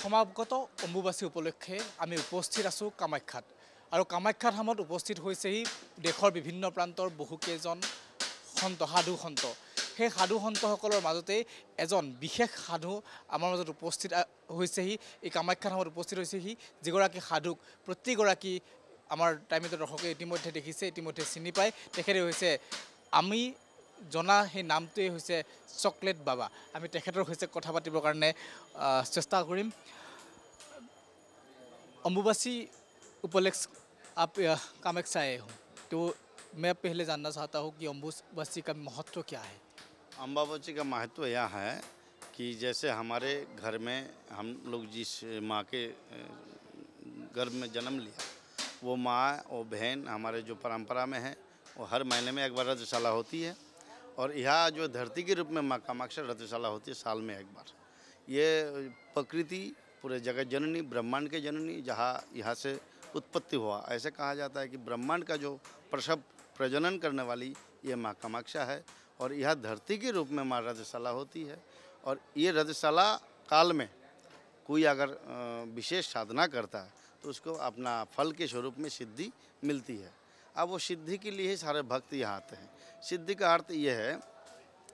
সমাগত অম্বুবাচী উপলক্ষে আমি উপস্থিত আছোঁ কামাখ্যাত। আৰু কামাখ্যাত ধামত উপস্থিত হৈছেহি দেশৰ বিভিন্ন প্ৰান্তৰ বহুকেইজন সন্ত সাধু সন্ত। সেই সাধু সন্তসকলৰ মাজতেই এজন বিশেষ সাধু আমাৰ মাজত উপস্থিত হৈছেহি। এই কামাখ্যা ধামত উপস্থিত হৈছেহি যিগৰাকী সাধুক প্ৰতিগৰাকী আমাৰ টাইমিতৰ দৰ্শকে ইতিমধ্যে দেখিছে ইতিমধ্যে চিনি পায়। তেখেতে হৈছে আমি জনা সেই নামটোৱেই হৈছে চকলেট বাবা আমি তেখেতৰ হৈছে কথা পাতিবৰ কাৰণে আহ, চেষ্টা কৰিম अम्बुबासी उपलक्ष्य आप अ, कामाख्या आए हो तो मैं पहले जानना चाहता हूँ कि अम्बुबासी का महत्व क्या है अम्बाबच्ची का महत्व यह है कि जैसे हमारे घर में हम लोग जिस माँ के अ, गर्भ में जन्म लिया वो माँ और बहन हमारे जो परंपरा में है वो हर महीने में एक बार रथशाला होती है और यह जो धरती के रूप में माँ कामाक्षा रथशाला होती है, साल में एक बार। ये प्रकृति, पूरे जगत जननी, ब्रह्मांड के जननी, जहाँ यहाँ से उत्पत्ति हुआ। ऐसे कहा जाता है कि ब्रह्मांड का जो प्रसव प्रजनन करने वाली ये माँ कामाक्षा है और यह धरती के रूप में माँ रथशाला होती है। और ये रथशाला काल में कोई अगर विशेष साधना करता है तो उसको अपना फल के स्वरूप में सिद्धि मिलती है। अब वो सिद्धि के लिए ही सारे भक्त यहाँ आते हैं। सिद्धि का अर्थ ये है,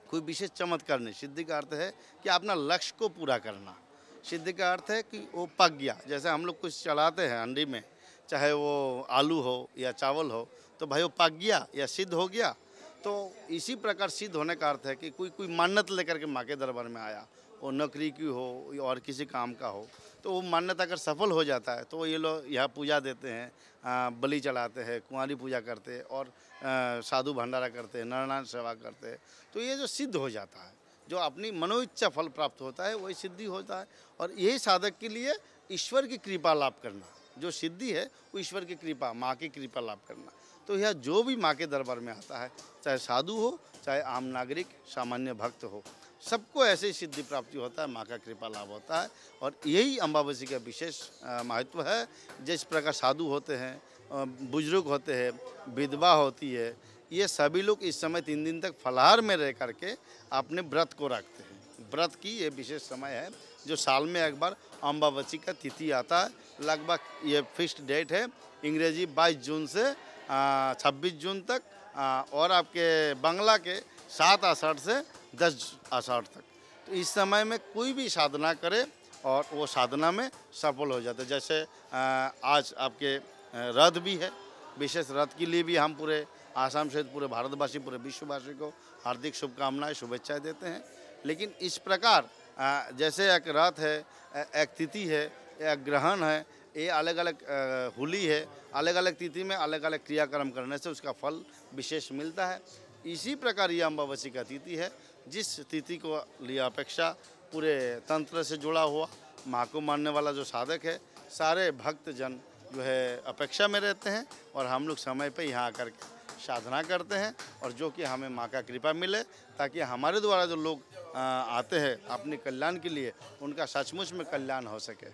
कोई विशेष चमत्कार नहीं। सिद्धि का अर्थ है कि अपना लक्ष्य को पूरा करना। सिद्धि का अर्थ है कि वो पक गया। जैसे हम लोग कुछ चढ़ाते हैं अंडी में, चाहे वो आलू हो या चावल हो तो भाई वो पक गया या सिद्ध हो गया तो इसी प्रकार सिद्ध होने का अर्थ है कि कोई कोई मान्यत लेकर के माँ के दरबार में आया। वो नौकरी की हो और किसी काम का हो तो वो मान्यता अगर सफल हो जाता है तो ये लोग यहाँ पूजा देते हैं बलि चढ़ाते हैं, कुंवारी पूजा करते हैं और साधु भंडारा करते हैं, नारायण सेवा करते हैं। तो ये जो सिद्ध हो जाता है, जो अपनी मनोइच्छा फल प्राप्त होता है, वही सिद्धि होता है। और यही साधक के लिए ईश्वर की कृपा लाभ करना, जो सिद्धि है, वो ईश्वर की कृपा, माँ की कृपा लाभ करना। तो यह जो भी माँ के दरबार में आता है, चाहे साधु हो, चाहे आम नागरिक, सामान्य भक्त हो सबको ऐसे ही सिद्धि प्राप्ति होता है, माँ का कृपा लाभ होता है और यही अम्बाबसी का विशेष महत्व है। जिस प्रकार साधु होते हैं बुज़ुर्ग होते हैं, विधवा होती है, ये सभी लोग इस समय तीन दिन तक फलाहार में रह करके अपने व्रत को रखते हैं। व्रत की ये विशेष समय है, जो साल में एक बार अम्बाबसी का तिथि आता है। लगभग ये फिक्स्ड डेट है अंग्रेज़ी 22 जून से छब्बीस जून तक और आपके बांग्ला के सात आषाढ़ से दस आषाढ़ तक। तो इस समय में कोई भी साधना करे और वो साधना में सफल हो जाता है। जैसे आज आपके रथ भी है। विशेष रथ के लिए भी हम पूरे आसाम सहित पूरे भारतवासी, पूरे विश्ववासी को हार्दिक शुभकामनाएँ, शुभेच्छाएँ देते हैं। लेकिन इस प्रकार जैसे एक रथ है एक तिथि है, एक ग्रहण है, ये अलग अलग होली है अलग अलग तिथि में अलग अलग क्रियाक्रम करने से उसका फल विशेष मिलता है। इसी प्रकार ये अम्बावसी का तिथि है। जिस तिथि को लिए अपेक्षा पूरे तंत्र से जुड़ा हुआ माँ को मानने वाला जो साधक है, सारे भक्त जन जो है अपेक्षा में रहते हैं और हम लोग समय पे यहाँ आकर के साधना करते हैं और जो कि हमें माँ का कृपा मिले ताकि हमारे द्वारा जो लोग आते हैं अपने कल्याण के लिए, उनका सचमुच में कल्याण हो सके।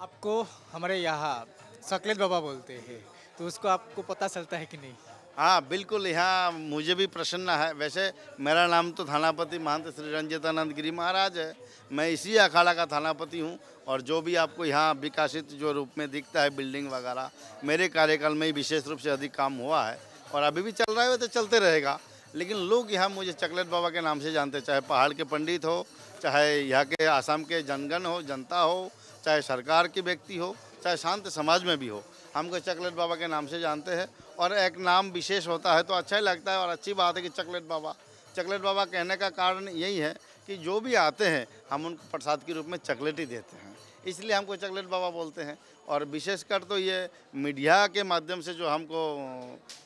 आपको हमारे यहाँ सकलेत बाबा बोलते हैं तो उसको आपको पता चलता है कि नहीं? हाँ बिल्कुल। यहाँ मुझे भी प्रसन्न है। वैसे मेरा नाम तो थानापति महंत श्री रंजितानंद गिरी महाराज है। मैं इसी अखाड़ा का थानापति हूँ और जो भी आपको यहाँ विकासित जो रूप में दिखता है बिल्डिंग वगैरह, मेरे कार्यकाल में ही विशेष रूप से अधिक काम हुआ है और अभी भी चल रहा है तो चलते रहेगा। लेकिन लोग यहाँ मुझे चकलेट बाबा के नाम से जानते चाहे पहाड़ के पंडित हो, चाहे यहाँ के आसाम के जनगण हो, जनता हो, चाहे सरकार के व्यक्ति हो, चाहे शांत समाज में भी हो। हमको चकलेट बाबा के नाम से जानते हैं और एक नाम विशेष होता है तो अच्छा ही लगता है और अच्छी बात है कि चकलेट बाबा चकलेट बाबा कहने का कारण यही है कि जो भी आते हैं, हम उनको प्रसाद के रूप में चकलेट ही देते हैं। इसलिए हमको चकलेट बाबा बोलते हैं और विशेषकर तो ये मीडिया के माध्यम से जो हमको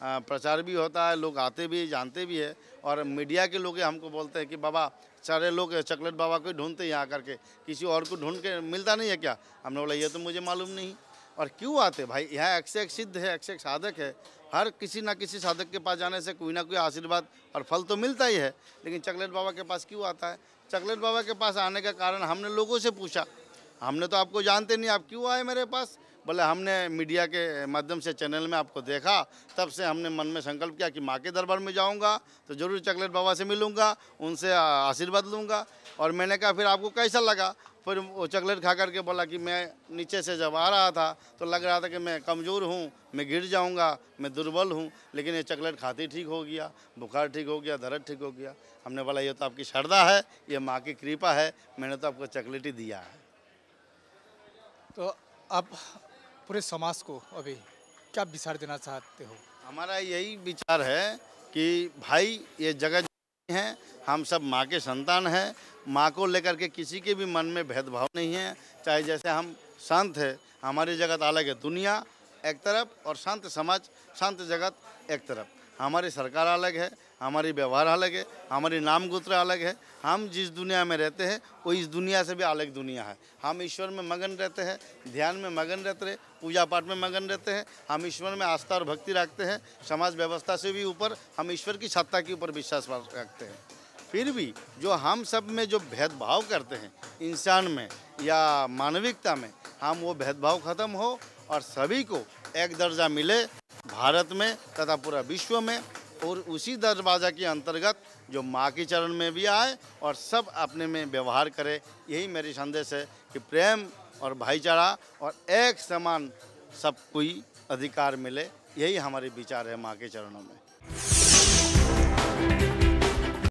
प्रचार भी होता है, लोग आते भी जानते भी है और मीडिया के लोग हमको बोलते हैं कि बाबा, सारे लोग चकलेट बाबा को ढूंढते हैं यहाँ करके किसी और को ढूंढ के मिलता नहीं है क्या? हमने बोला, ये तो मुझे मालूम नहीं। और क्यों आते भाई, यहाँ से एक सिद्ध है, एक साधक है। हर किसी ना किसी साधक के पास जाने से कोई ना कोई आशीर्वाद और फल तो मिलता ही है। लेकिन चकलेट बाबा के पास क्यों आता है? चकलेट बाबा के पास आने का कारण हमने लोगों से पूछा। हमने तो आपको जानते नहीं, आप क्यों आए मेरे पास? बोले, हमने मीडिया के माध्यम से चैनल में आपको देखा। तब से हमने मन में संकल्प किया कि माँ के दरबार में जाऊँगा तो ज़रूर चकलेट बाबा से मिलूँगा, उनसे आशीर्वाद लूँगा। और मैंने कहा, फिर आपको कैसा लगा? फिर वो चॉकलेट खा करके बोला कि मैं नीचे से जब आ रहा था तो लग रहा था कि मैं कमज़ोर हूँ मैं गिर जाऊँगा मैं दुर्बल हूँ लेकिन ये चॉकलेट खाते ठीक हो गया बुखार ठीक हो गया दर्द ठीक हो गया। हमने बोला ये तो आपकी श्रद्धा है ये माँ की कृपा है मैंने तो आपको चॉकलेट ही दिया है। तो आप पूरे समाज को अभी क्या विचार देना चाहते हो? हमारा यही विचार है कि भाई ये जगह है, हम सब माँ के संतान हैं। माँ को लेकर के किसी के भी मन में भेदभाव नहीं है। चाहे जैसे हम शांत है, हमारी जगत अलग है, दुनिया एक तरफ़ और शांत समाज शांत जगत एक तरफ़। हमारी सरकार अलग है हमारी व्यवहार अलग है, हमारी नाम गोत्र अलग है। हम जिस दुनिया में रहते हैं, वो इस दुनिया से भी अलग दुनिया है। हम ईश्वर में मगन रहते हैं, ध्यान में मगन रहते हैं पूजा पाठ में मगन रहते हैं। हम ईश्वर में आस्था और भक्ति रखते हैं, समाज व्यवस्था से भी ऊपर, हम ईश्वर की सत्ता के ऊपर विश्वास रखते हैं। फिर भी जो हम सब में जो भेदभाव करते हैं, इंसान में या मानविकता में, हम वो भेदभाव खत्म हो और सभी को एक दर्जा मिले, भारत में तथा पूरा विश्व में। और उसी दरवाज़ा के अंतर्गत जो माँ के चरण में भी आए और सब अपने में व्यवहार करे। यही मेरी संदेश है कि प्रेम और भाईचारा और एक समान सब कोई अधिकार मिले, यही हमारे विचार है माँ के चरणों में।